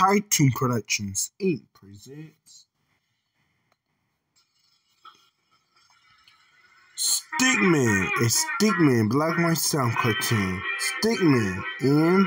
Tide Productions Inc. presents Stickman, a Stickman Black White Sound cartoon. Stickman, and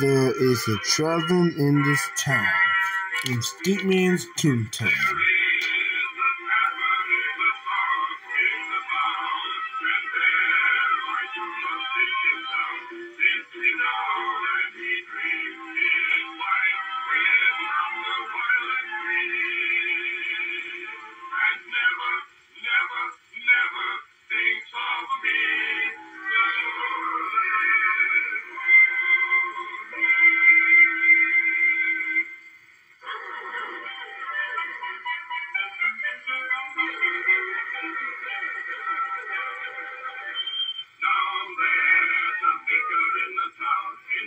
there is a traveling in this town, in Stickman's Toontown.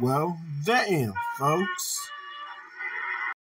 Well, that folks.